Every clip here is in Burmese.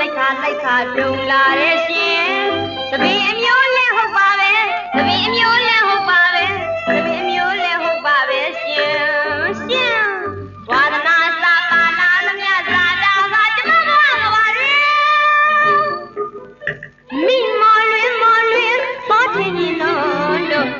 လိုက်ခါလိုက်ခါပြုံလာရဲ့ရှင်တပင်အမျိုး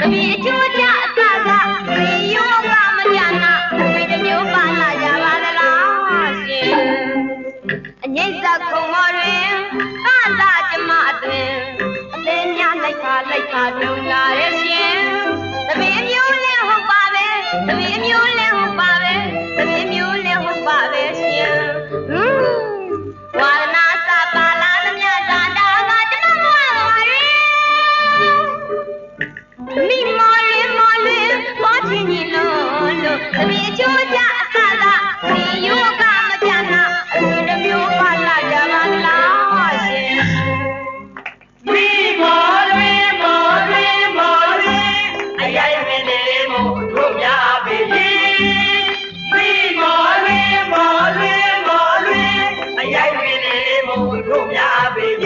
ကလေးအချိုးကြအစကမေရောမမကြနာအမေတမျိုးပါလာကြပါသလားရှင်အငိမ့်စခုံမော်တွင်ကလာကျမအတွင်အလင်းများလိုက်ပါလိုက်ပါလုံလာ များပေးကြ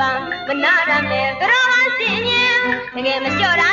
ပန်းမနာရမယ်ကရောပါစင်ရင်တကယ်မလျှော့တာ